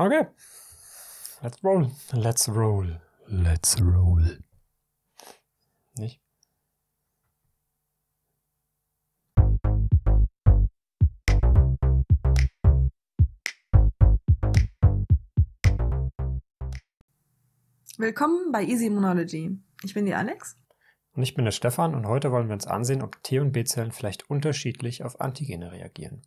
Okay. Let's roll. Let's roll. Let's roll. Nicht? Willkommen bei Easy Immunology. Ich bin die Alex. Und ich bin der Stefan und heute wollen wir uns ansehen, ob T- und B-Zellen vielleicht unterschiedlich auf Antigene reagieren.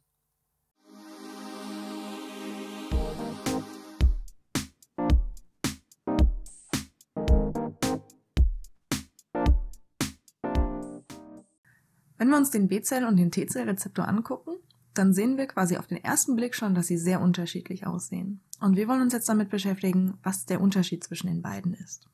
Wenn wir uns den B-Zell- und den T-Zell-Rezeptor angucken, dann sehen wir quasi auf den ersten Blick schon, dass sie sehr unterschiedlich aussehen. Und wir wollen uns jetzt damit beschäftigen, was der Unterschied zwischen den beiden ist.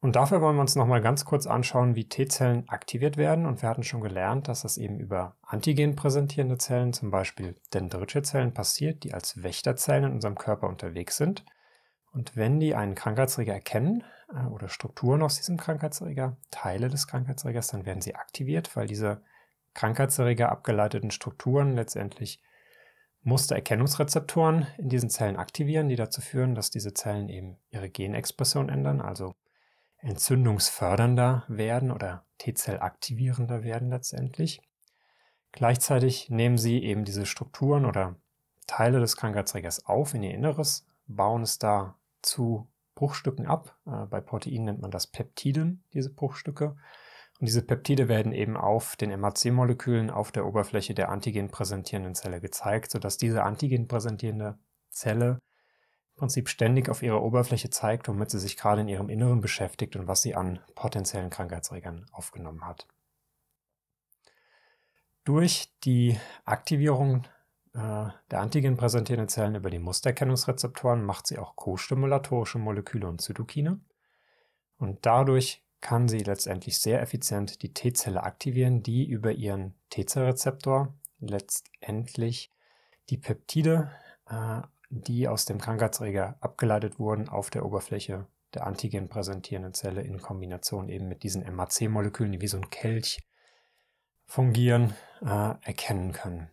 Und dafür wollen wir uns nochmal ganz kurz anschauen, wie T-Zellen aktiviert werden. Und wir hatten schon gelernt, dass das eben über Antigen präsentierende Zellen, zum Beispiel dendritische Zellen, passiert, die als Wächterzellen in unserem Körper unterwegs sind. Und wenn die einen Krankheitserreger erkennen äh, oder Strukturen aus diesem Krankheitserreger, Teile des Krankheitserregers, dann werden sie aktiviert, weil diese Krankheitserreger abgeleiteten Strukturen letztendlich Mustererkennungsrezeptoren in diesen Zellen aktivieren, die dazu führen, dass diese Zellen eben ihre Genexpression ändern, also entzündungsfördernder werden oder T-Zell aktivierender werden letztendlich. Gleichzeitig nehmen sie eben diese Strukturen oder Teile des Krankheitserregers auf in ihr Inneres, bauen es da zu Bruchstücken ab. Äh, bei Proteinen nennt man das Peptiden, diese Bruchstücke. Und diese Peptide werden eben auf den MHC-Molekülen auf der Oberfläche der Antigen präsentierenden Zelle gezeigt, sodass diese Antigen präsentierende Zelle im Prinzip ständig auf ihrer Oberfläche zeigt, womit sie sich gerade in ihrem Inneren beschäftigt und was sie an potenziellen Krankheitserregern aufgenommen hat. Durch die Aktivierung der Antigen präsentierenden Zellen über die Mustererkennungsrezeptoren macht sie auch co-stimulatorische Moleküle und Zytokine. Und dadurch kann sie letztendlich sehr effizient die T-Zelle aktivieren, die über ihren T-Zellrezeptor letztendlich die Peptide, äh, die aus dem Krankheitserreger abgeleitet wurden, auf der Oberfläche der Antigen präsentierenden Zelle in Kombination eben mit diesen MHC-Molekülen, die wie so ein Kelch fungieren, äh, erkennen können.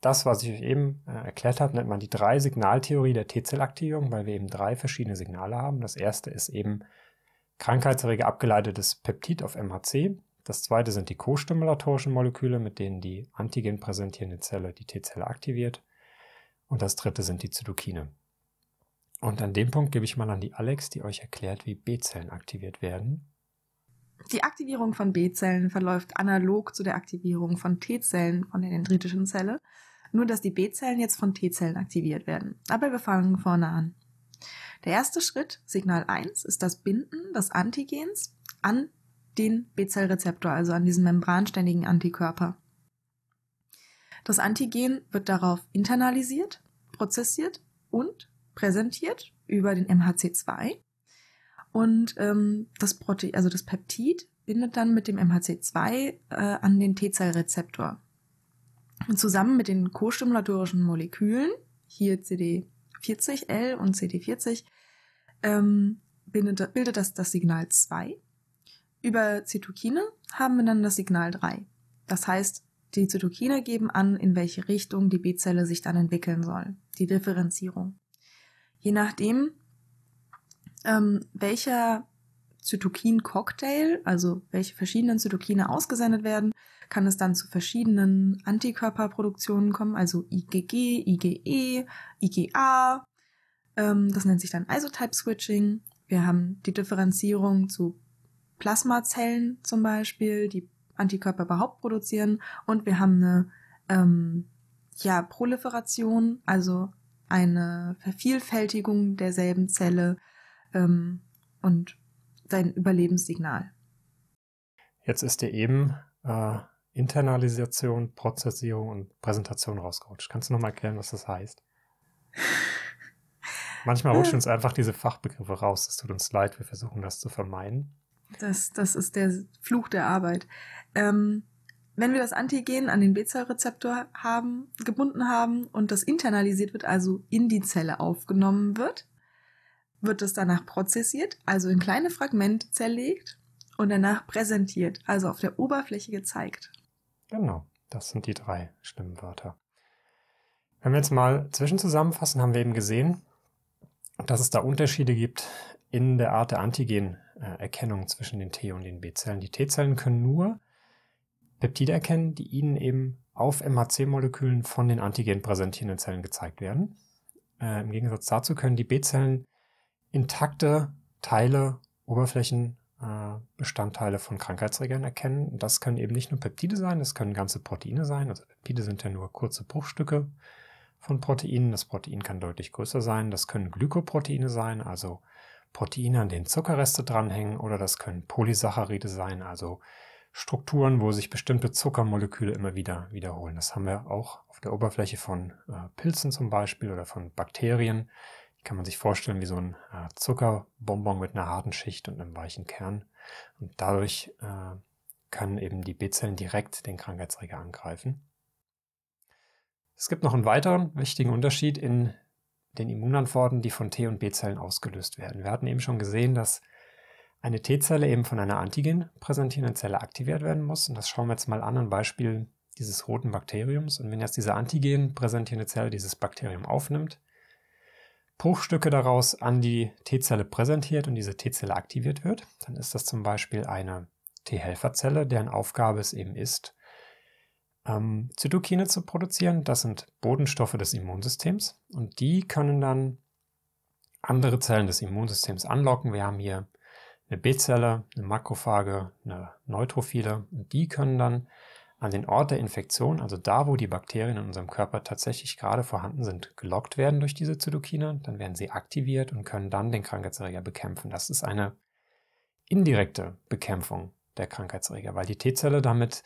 Das, was ich euch eben äh, erklärt habe, nennt man die Drei-Signaltheorie der T-Zellaktivierung, weil wir eben drei verschiedene Signale haben. Das erste ist eben Krankheitserreger abgeleitetes Peptid auf MHC. Das zweite sind die co-stimulatorischen Moleküle, mit denen die Antigen präsentierende Zelle die T-Zelle aktiviert. Und das dritte sind die Zytokine. Und an dem Punkt gebe ich mal an die Alex, die euch erklärt, wie B-Zellen aktiviert werden. Die Aktivierung von B-Zellen verläuft analog zu der Aktivierung von T-Zellen von der dendritischen Zelle, nur dass die B-Zellen jetzt von T-Zellen aktiviert werden. Aber wir fangen vorne an. Der erste Schritt, Signal 1, ist das Binden des Antigens an den B-Zellrezeptor, also an diesen membranständigen Antikörper. Das Antigen wird darauf internalisiert, prozessiert und präsentiert über den MHC2. Und ähm, das Protein, also das Peptid, bindet dann mit dem MHC2 äh, an den T-Zellrezeptor. Und zusammen mit den co-stimulatorischen Molekülen, hier CD40L und CD40, ähm, bildet, bildet das das Signal 2. Über Zytokine haben wir dann das Signal 3. Das heißt, die Zytokine geben an, in welche Richtung die B-Zelle sich dann entwickeln soll. Die Differenzierung. Je nachdem, ähm, welcher Zytokin-Cocktail, also welche verschiedenen Zytokine ausgesendet werden, kann es dann zu verschiedenen Antikörperproduktionen kommen, also IgG, IgE, IgA. Ähm, das nennt sich dann Isotype-Switching. Wir haben die Differenzierung zu Plasmazellen zum Beispiel, die Antikörper überhaupt produzieren. Und wir haben eine ähm, ja, Proliferation, also eine Vervielfältigung derselben Zelle ähm, und sein Überlebenssignal. Jetzt ist dir eben äh, Internalisation, Prozessierung und Präsentation rausgerutscht. Kannst du noch mal erklären, was das heißt? Manchmal rutschen uns einfach diese Fachbegriffe raus. Es tut uns leid, wir versuchen das zu vermeiden. Das, das ist der Fluch der Arbeit. Ähm, wenn wir das Antigen an den B-Zellrezeptor haben, gebunden haben und das internalisiert wird, also in die Zelle aufgenommen wird, wird es danach prozessiert, also in kleine Fragmente zerlegt und danach präsentiert, also auf der Oberfläche gezeigt. Genau, das sind die drei Stimmwörter. Wenn wir jetzt mal zwischenzusammenfassen, haben wir eben gesehen, dass es da Unterschiede gibt in der Art der Antigenerkennung zwischen den T- und den B-Zellen. Die T-Zellen können nur Peptide erkennen, die ihnen eben auf MHC-Molekülen von den Antigen präsentierenden Zellen gezeigt werden. Äh, Im Gegensatz dazu können die B-Zellen intakte Teile, Oberflächen, äh, Bestandteile von Krankheitserregern erkennen. Das können eben nicht nur Peptide sein, das können ganze Proteine sein. Also Peptide sind ja nur kurze Bruchstücke von Proteinen. Das Protein kann deutlich größer sein. Das können Glykoproteine sein, also Proteine, an denen Zuckerreste dranhängen, oder das können Polysaccharide sein, also Strukturen, wo sich bestimmte Zuckermoleküle immer wieder wiederholen. Das haben wir auch auf der Oberfläche von äh, Pilzen zum Beispiel oder von Bakterien. Kann man sich vorstellen wie so ein äh, Zuckerbonbon mit einer harten Schicht und einem weichen Kern. Und dadurch äh, können eben die B-Zellen direkt den Krankheitserreger angreifen. Es gibt noch einen weiteren wichtigen Unterschied in den Immunantworten, die von T- und B-Zellen ausgelöst werden. Wir hatten eben schon gesehen, dass eine T-Zelle eben von einer Antigen präsentierenden Zelle aktiviert werden muss. Und das schauen wir jetzt mal an am Beispiel dieses roten Bakteriums. Und wenn jetzt diese Antigen präsentierende Zelle dieses Bakterium aufnimmt, Bruchstücke daraus an die T-Zelle präsentiert und diese T-Zelle aktiviert wird, dann ist das zum Beispiel eine T-Helferzelle, deren Aufgabe es eben ist, ähm, Zytokine zu produzieren. Das sind Bodenstoffe des Immunsystems und die können dann andere Zellen des Immunsystems anlocken. Wir haben hier eine B-Zelle, eine Makrophage, eine Neutrophile und die können dann an den Ort der Infektion, also da, wo die Bakterien in unserem Körper tatsächlich gerade vorhanden sind, gelockt werden durch diese Zytokine. Dann werden sie aktiviert und können dann den Krankheitserreger bekämpfen. Das ist eine indirekte Bekämpfung der Krankheitserreger, weil die T-Zelle damit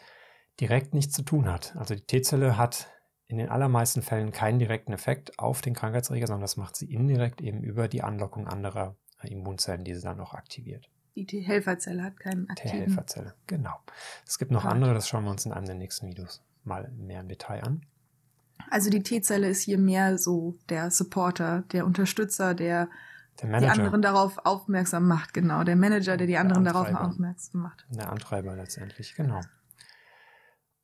direkt nichts zu tun hat. Also die T-Zelle hat in den allermeisten Fällen keinen direkten Effekt auf den Krankheitserreger, sondern das macht sie indirekt eben über die Anlockung anderer Immunzellen, die sie dann auch aktiviert. Die T-Helferzelle hat keinen aktiven. T-Helferzelle, genau. Es gibt noch Part. andere, das schauen wir uns in einem der nächsten Videos mal mehr im Detail an. Also die T-Zelle ist hier mehr so der Supporter, der Unterstützer, der die anderen darauf aufmerksam macht, genau. Der Manager, der die anderen der darauf aufmerksam macht. Der Antreiber letztendlich, genau.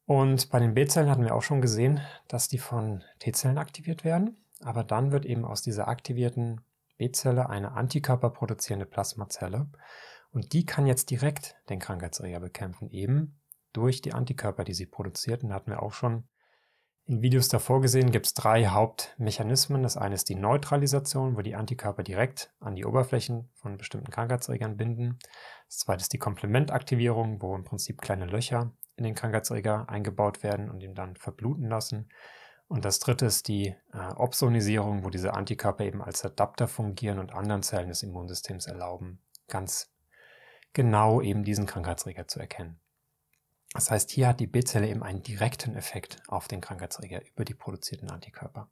Und bei den B-Zellen hatten wir auch schon gesehen, dass die von T-Zellen aktiviert werden. Aber dann wird eben aus dieser aktivierten B-Zelle eine antikörperproduzierende Plasmazelle. Und die kann jetzt direkt den Krankheitserreger bekämpfen, eben durch die Antikörper, die sie produziert. Und hatten wir auch schon in Videos davor gesehen, gibt es drei Hauptmechanismen. Das eine ist die Neutralisation, wo die Antikörper direkt an die Oberflächen von bestimmten Krankheitserregern binden. Das zweite ist die Komplementaktivierung, wo im Prinzip kleine Löcher in den Krankheitserreger eingebaut werden und ihn dann verbluten lassen. Und das dritte ist die äh, Opsonisierung, wo diese Antikörper eben als Adapter fungieren und anderen Zellen des Immunsystems erlauben, ganz genau eben diesen Krankheitserreger zu erkennen. Das heißt, hier hat die B-Zelle eben einen direkten Effekt auf den Krankheitserreger über die produzierten Antikörper.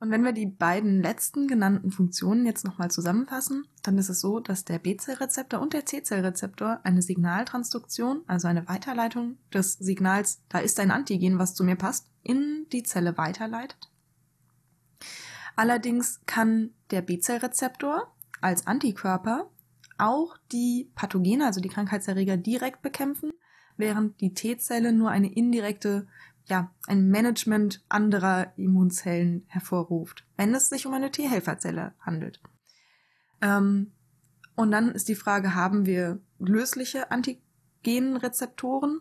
Und wenn wir die beiden letzten genannten Funktionen jetzt nochmal zusammenfassen, dann ist es so, dass der B-Zellrezeptor und der C-Zellrezeptor eine Signaltransduktion, also eine Weiterleitung des Signals, da ist ein Antigen, was zu mir passt, in die Zelle weiterleitet. Allerdings kann der B-Zellrezeptor als Antikörper auch die Pathogene, also die Krankheitserreger direkt bekämpfen, während die T-Zelle nur eine indirekte ja, ein Management anderer Immunzellen hervorruft, wenn es sich um eine T-Helferzelle handelt. Ähm, und dann ist die Frage, haben wir lösliche Antigenrezeptoren?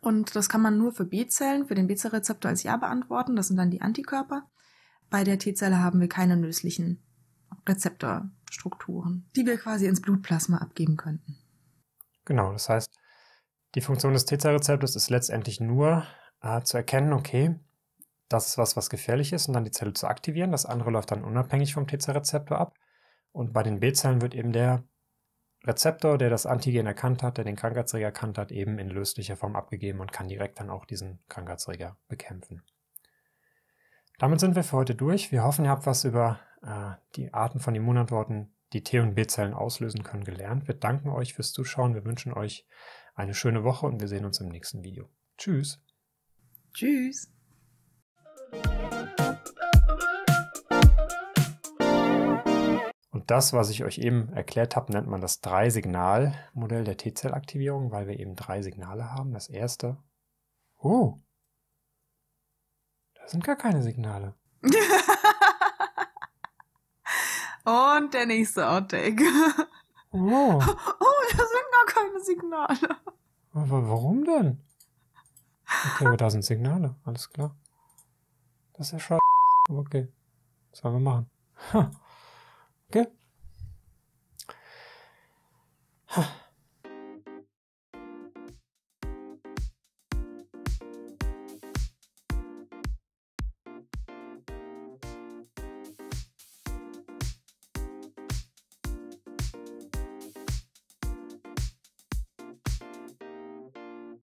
Und das kann man nur für B-Zellen, für den B-Zellrezeptor als Ja beantworten. Das sind dann die Antikörper. Bei der T-Zelle haben wir keine löslichen Rezeptorstrukturen, die wir quasi ins Blutplasma abgeben könnten. Genau, das heißt, die Funktion des T-Zellrezeptors ist letztendlich nur äh, zu erkennen, okay, das ist was, was gefährlich ist und dann die Zelle zu aktivieren. Das andere läuft dann unabhängig vom T-Zellrezeptor ab. Und bei den B-Zellen wird eben der Rezeptor, der das Antigen erkannt hat, der den Krankheitserreger erkannt hat, eben in löslicher Form abgegeben und kann direkt dann auch diesen Krankheitserreger bekämpfen. Damit sind wir für heute durch. Wir hoffen, ihr habt was über die Arten von Immunantworten, die T- und B-Zellen auslösen können, gelernt. Wir danken euch fürs Zuschauen. Wir wünschen euch eine schöne Woche und wir sehen uns im nächsten Video. Tschüss. Tschüss. Und das, was ich euch eben erklärt habe, nennt man das Drei-Signal-Modell der T-Zellaktivierung, weil wir eben drei Signale haben. Das erste, oh, Da sind gar keine Signale. Und der nächste Outtake. Oh, Oh, da sind gar keine Signale. aber warum denn? Okay, aber da sind Signale, alles klar. Das ist ja schade. Okay, was sollen wir machen? Okay,